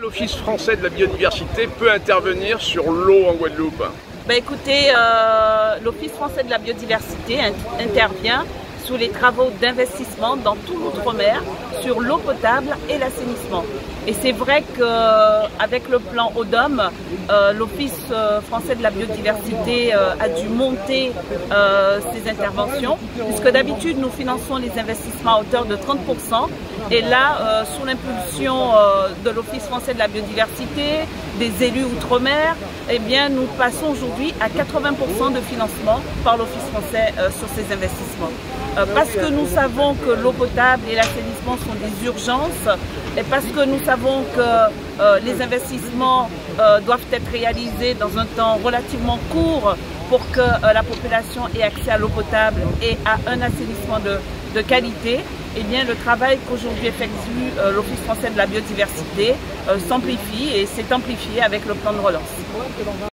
L'Office français de la biodiversité peut intervenir sur l'eau en Guadeloupe. Ben Écoutez, euh, l'Office français de la biodiversité intervient sous les travaux d'investissement dans tout l'outre-mer sur l'eau potable et l'assainissement. Et c'est vrai qu'avec le plan ODOM, euh, l'Office euh, français de la biodiversité euh, a dû monter ses interventions, puisque d'habitude nous finançons les investissements à hauteur de 30%. Et là, sous l'impulsion de l'Office français de la biodiversité, des élus outre-mer, eh nous passons aujourd'hui à 80% de financement par l'Office français sur ces investissements. parce que nous savons que l'eau potable et l'assainissement sont des urgences, et parce que nous savons que euh, les investissements euh, doivent être réalisés dans un temps relativement court pour que euh, la population ait accès à l'eau potable et à un assainissement de qualité, eh bien, le travail qu'aujourd'hui effectue l'Office français de la biodiversité s'amplifie et s'est amplifié avec le plan de relance.